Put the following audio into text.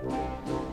Música